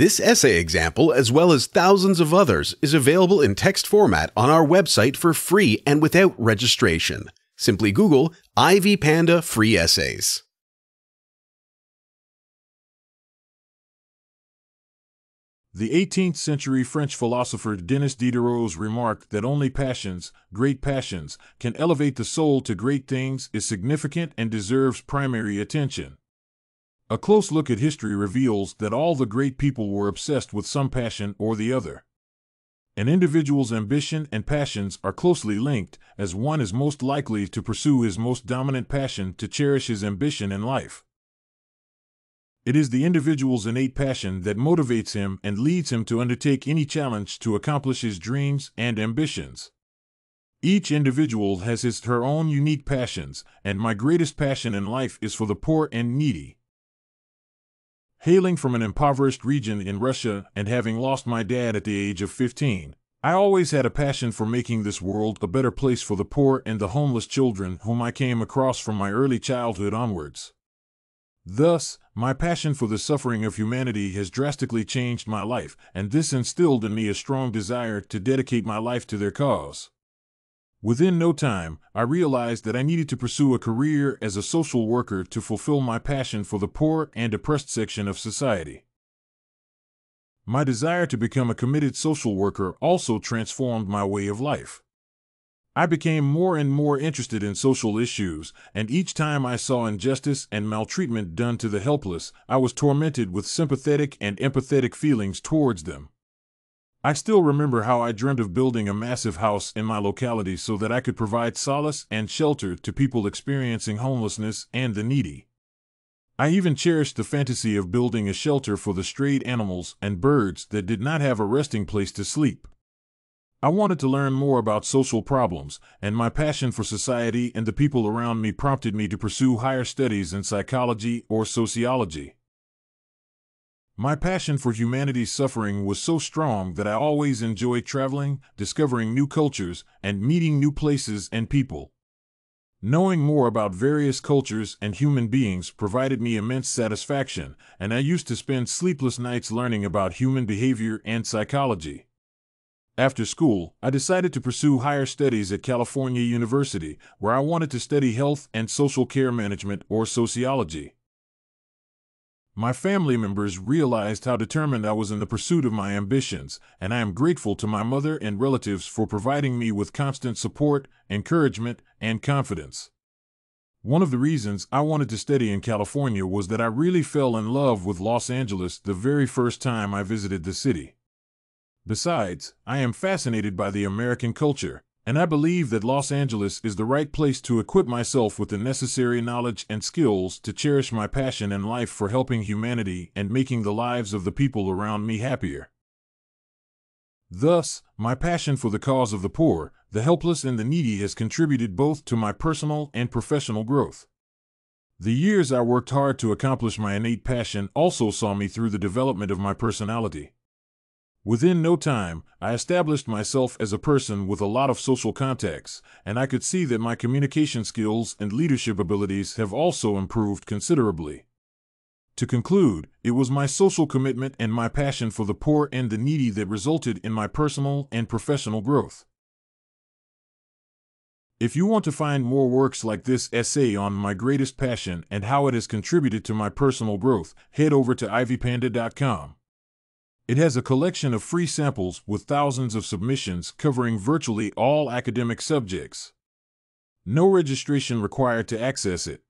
This essay example, as well as thousands of others, is available in text format on our website for free and without registration. Simply Google Ivy Panda Free Essays. The 18th century French philosopher Denis Diderot's remark that only passions, great passions, can elevate the soul to great things is significant and deserves primary attention. A close look at history reveals that all the great people were obsessed with some passion or the other. An individual's ambition and passions are closely linked, as one is most likely to pursue his most dominant passion to cherish his ambition in life. It is the individual's innate passion that motivates him and leads him to undertake any challenge to accomplish his dreams and ambitions. Each individual has his her own unique passions, and my greatest passion in life is for the poor and needy. Hailing from an impoverished region in Russia and having lost my dad at the age of 15, I always had a passion for making this world a better place for the poor and the homeless children whom I came across from my early childhood onwards. Thus, my passion for the suffering of humanity has drastically changed my life, and this instilled in me a strong desire to dedicate my life to their cause. Within no time, I realized that I needed to pursue a career as a social worker to fulfill my passion for the poor and oppressed section of society. My desire to become a committed social worker also transformed my way of life. I became more and more interested in social issues, and each time I saw injustice and maltreatment done to the helpless, I was tormented with sympathetic and empathetic feelings towards them. I still remember how I dreamed of building a massive house in my locality so that I could provide solace and shelter to people experiencing homelessness and the needy. I even cherished the fantasy of building a shelter for the strayed animals and birds that did not have a resting place to sleep. I wanted to learn more about social problems, and my passion for society and the people around me prompted me to pursue higher studies in psychology or sociology. My passion for humanity's suffering was so strong that I always enjoyed traveling, discovering new cultures, and meeting new places and people. Knowing more about various cultures and human beings provided me immense satisfaction, and I used to spend sleepless nights learning about human behavior and psychology. After school, I decided to pursue higher studies at California University, where I wanted to study health and social care management or sociology. My family members realized how determined I was in the pursuit of my ambitions, and I am grateful to my mother and relatives for providing me with constant support, encouragement, and confidence. One of the reasons I wanted to study in California was that I really fell in love with Los Angeles the very first time I visited the city. Besides, I am fascinated by the American culture, and I believe that Los Angeles is the right place to equip myself with the necessary knowledge and skills to cherish my passion in life for helping humanity and making the lives of the people around me happier. Thus, my passion for the cause of the poor, the helpless, and the needy has contributed both to my personal and professional growth. The years I worked hard to accomplish my innate passion also saw me through the development of my personality. Within no time, I established myself as a person with a lot of social contacts, and I could see that my communication skills and leadership abilities have also improved considerably. To conclude, it was my social commitment and my passion for the poor and the needy that resulted in my personal and professional growth. If you want to find more works like this essay on my greatest passion and how it has contributed to my personal growth, head over to ivypanda.com. It has a collection of free samples with thousands of submissions covering virtually all academic subjects. No registration required to access it.